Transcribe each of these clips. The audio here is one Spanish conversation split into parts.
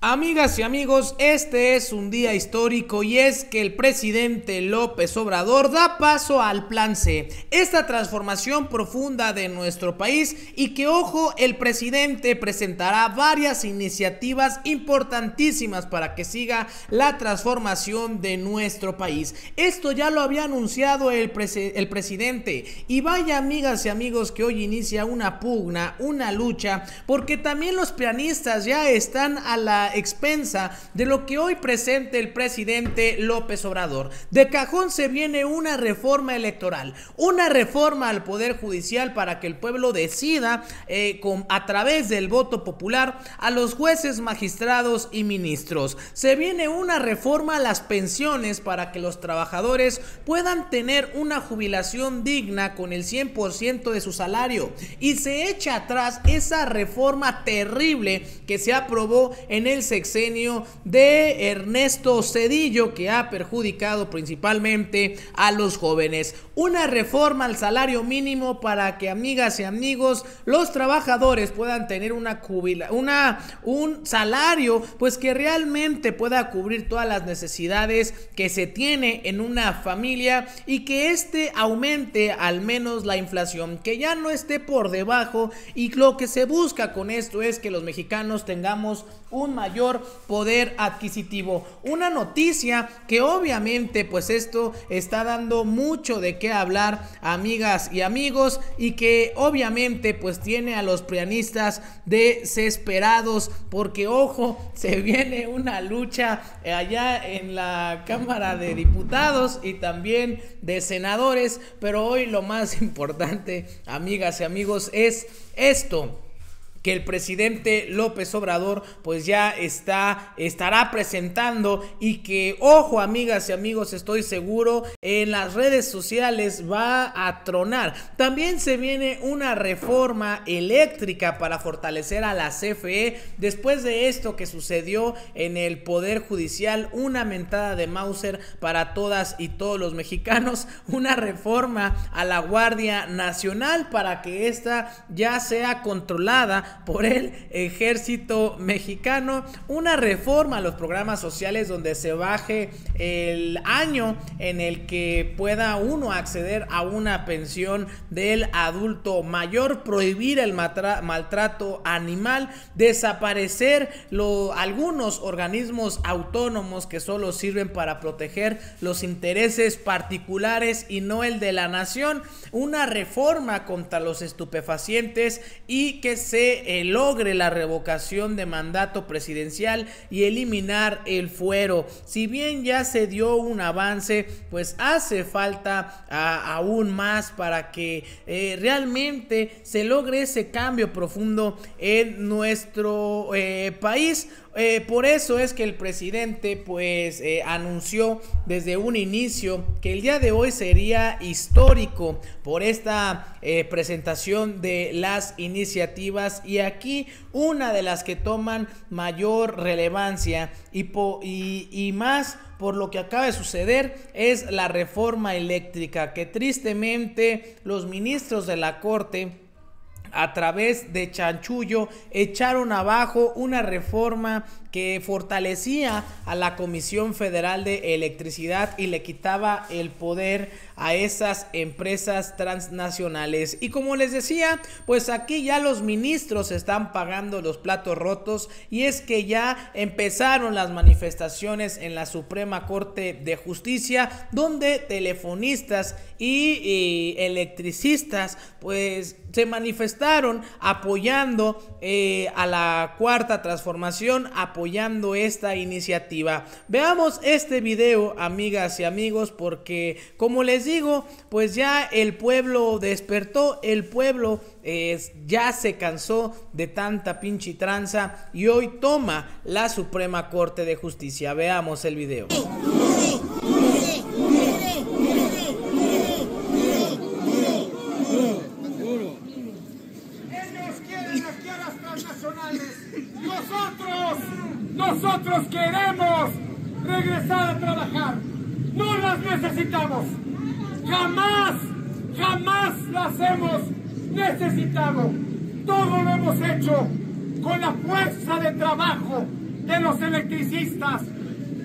Amigas y amigos, este es un día histórico y es que el presidente López Obrador da paso al Plan C, esta transformación profunda de nuestro país y que, ojo, el presidente presentará varias iniciativas importantísimas para que siga la transformación de nuestro país. Esto ya lo había anunciado el, el presidente y vaya amigas y amigos que hoy inicia una pugna, una lucha, porque también los pianistas ya están a la expensa de lo que hoy presente el presidente López Obrador. De cajón se viene una reforma electoral, una reforma al Poder Judicial para que el pueblo decida eh, con, a través del voto popular a los jueces, magistrados y ministros. Se viene una reforma a las pensiones para que los trabajadores puedan tener una jubilación digna con el 100% de su salario. Y se echa atrás esa reforma terrible que se aprobó en el sexenio de Ernesto Cedillo que ha perjudicado principalmente a los jóvenes. Una reforma al salario mínimo para que amigas y amigos, los trabajadores puedan tener una cubila, una un salario pues que realmente pueda cubrir todas las necesidades que se tiene en una familia y que este aumente al menos la inflación, que ya no esté por debajo y lo que se busca con esto es que los mexicanos tengamos un mayor mayor poder adquisitivo. Una noticia que obviamente pues esto está dando mucho de qué hablar amigas y amigos y que obviamente pues tiene a los prianistas desesperados porque ojo se viene una lucha allá en la Cámara de Diputados y también de senadores pero hoy lo más importante amigas y amigos es esto que el presidente López Obrador pues ya está estará presentando y que ojo amigas y amigos estoy seguro en las redes sociales va a tronar. También se viene una reforma eléctrica para fortalecer a la CFE después de esto que sucedió en el poder judicial una mentada de Mauser para todas y todos los mexicanos una reforma a la Guardia Nacional para que esta ya sea controlada por el ejército mexicano, una reforma a los programas sociales donde se baje el año en el que pueda uno acceder a una pensión del adulto mayor, prohibir el maltrato animal, desaparecer algunos organismos autónomos que solo sirven para proteger los intereses particulares y no el de la nación, una reforma contra los estupefacientes y que se eh, logre la revocación de mandato presidencial y eliminar el fuero. Si bien ya se dio un avance, pues hace falta aún más para que eh, realmente se logre ese cambio profundo en nuestro eh, país. Eh, por eso es que el presidente pues eh, anunció desde un inicio que el día de hoy sería histórico por esta eh, presentación de las iniciativas y aquí una de las que toman mayor relevancia y, y más por lo que acaba de suceder es la reforma eléctrica que tristemente los ministros de la corte a través de chanchullo echaron abajo una reforma que fortalecía a la Comisión Federal de Electricidad y le quitaba el poder a esas empresas transnacionales. Y como les decía, pues aquí ya los ministros están pagando los platos rotos y es que ya empezaron las manifestaciones en la Suprema Corte de Justicia donde telefonistas y, electricistas pues se manifestaron apoyando eh, a la cuarta transformación, apoyando esta iniciativa. Veamos este video, amigas y amigos, porque como les digo, pues ya el pueblo despertó, el pueblo ya se cansó de tanta pinche tranza y hoy toma la Suprema Corte de Justicia. Veamos el video. Nosotros queremos regresar a trabajar. No las Jamás, jamás las hemos necesitado. Todo lo hemos hecho con la fuerza de trabajo de los electricistas,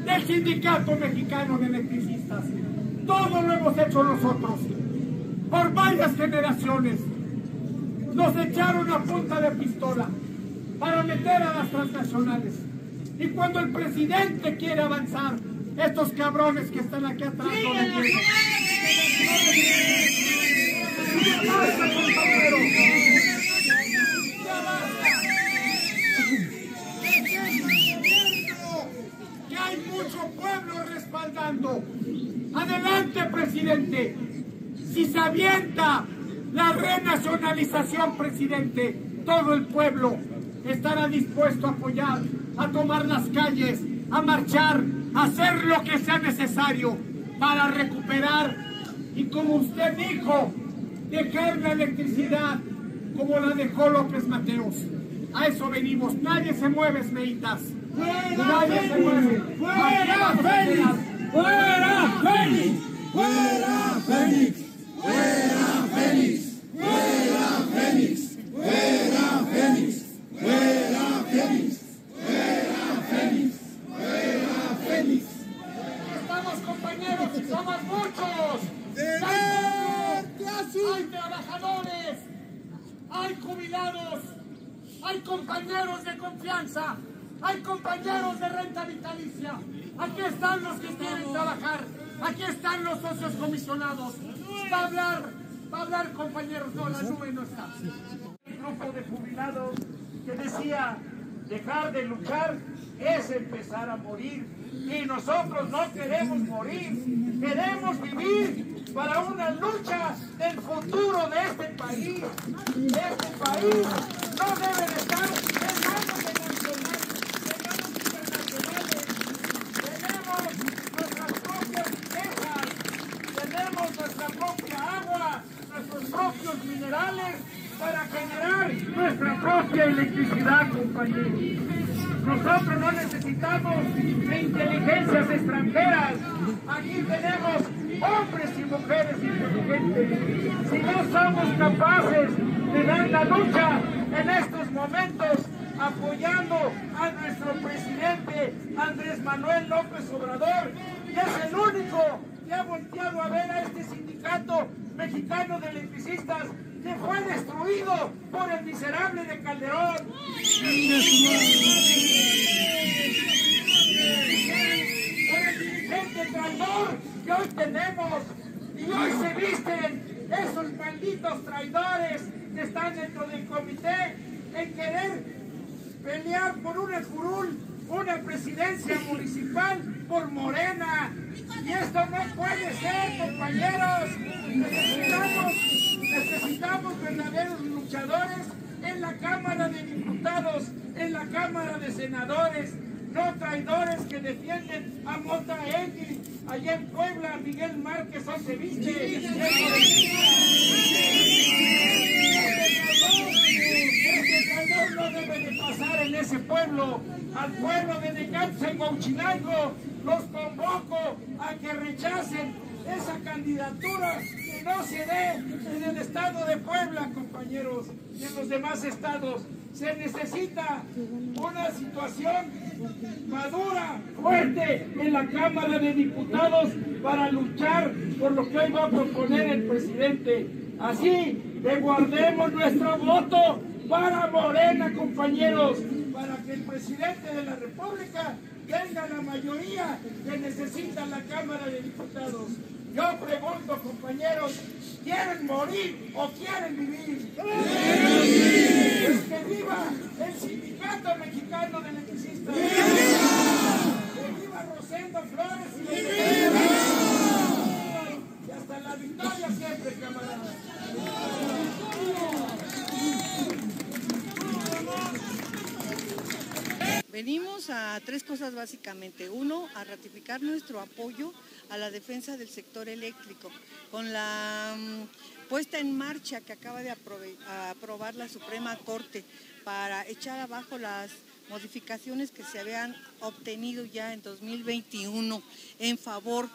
del Sindicato Mexicano de Electricistas. Todo lo hemos hecho nosotros, por varias generaciones. Nos echaron a punta de pistola para meter a las transnacionales. Y cuando el presidente quiere avanzar, estos cabrones que están aquí atrás no le. Que hay mucho pueblo respaldando. Adelante, presidente. Si se avienta la renacionalización, presidente, todo el pueblo estará dispuesto a apoyar, a tomar las calles, a marchar, hacer lo que sea necesario para recuperar y como usted dijo, dejar la electricidad como la dejó López Mateos. A eso venimos. Nadie se mueve, Esmeitas. Nadie se mueve. ¡Fuera Félix! ¡Fuera Félix! ¡Fuera Félix! ¡Fuera Félix! ¡Fuera Félix! ¡Fuera Félix! ¡Fuera Félix! ¡Fuera Félix! ¡Fuera Félix! Estamos compañeros, somos muchos. Hay trabajadores, hay compañeros de confianza, hay compañeros de renta vitalicia. Aquí están los que quieren trabajar, aquí están los socios comisionados. Va a hablar, va a hablar compañeros, no, la nube no está. Un grupo de jubilados que decía dejar de luchar es empezar a morir y nosotros no queremos morir, queremos vivir para una lucha del futuro de este país. Este país no debe de estar en manos de nacionales, en manos internacionales. Tenemos nuestras propias riquezas, tenemos nuestra propia agua, nuestros propios minerales para generar nuestra propia electricidad, compañeros. Nosotros de inteligencias extranjeras. Aquí tenemos hombres y mujeres inteligentes. Si no somos capaces de dar la lucha en estos momentos, apoyando a nuestro presidente Andrés Manuel López Obrador, y es el único ha volteado a ver a este sindicato mexicano de electricistas que fue destruido por el miserable de Calderón. Por el dirigente traidor que hoy tenemos. Y hoy se visten esos malditos traidores que están dentro del comité en querer pelear por una curul, una presidencia municipal por Morena. Y esto no puede ser, compañeros. Necesitamos, necesitamos verdaderos luchadores en la Cámara de Diputados, en la Cámara de Senadores, no traidores que defienden a Mota Engel, allá en Puebla, Miguel Márquez, hoy se viste. Este traidor no debe de pasar en ese pueblo, al pueblo de Necamcha y Huachinango, los convoco a que rechacen esa candidatura que no se dé en el estado de Puebla, compañeros, y en los demás estados. Se necesita una situación madura, fuerte en la Cámara de Diputados para luchar por lo que hoy va a proponer el presidente. Así que guardemos nuestro voto para Morena, compañeros, para que el presidente de la República tenga la mayoría que necesita la Cámara de Diputados. Yo pregunto, compañeros, ¿quieren morir o quieren vivir? Pues que viva el Sindicato Mexicano de Electricistas. Que viva Rosendo Flores y Y hasta la victoria siempre, camaradas. Venimos a tres cosas básicamente. Uno, a ratificar nuestro apoyo a la defensa del sector eléctrico, con la mm, puesta en marcha que acaba de aprobar la Suprema Corte para echar abajo las modificaciones que se habían obtenido ya en 2021 en favor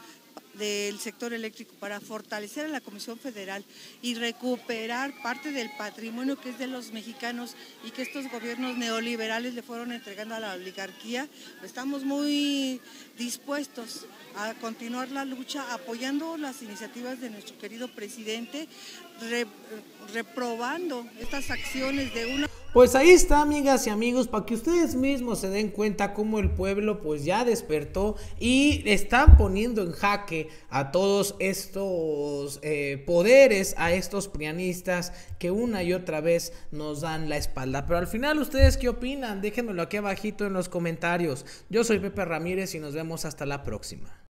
del sector eléctrico para fortalecer a la Comisión Federal y recuperar parte del patrimonio que es de los mexicanos y que estos gobiernos neoliberales le fueron entregando a la oligarquía, estamos muy dispuestos a continuar la lucha apoyando las iniciativas de nuestro querido presidente, reprobando estas acciones de una... Pues ahí está, amigas y amigos, para que ustedes mismos se den cuenta cómo el pueblo pues ya despertó y están poniendo en jaque a todos estos eh, poderes, a estos pianistas que una y otra vez nos dan la espalda. Pero al final, ¿ustedes qué opinan? Déjenmelo aquí abajito en los comentarios. Yo soy Pepe Ramírez y nos vemos hasta la próxima.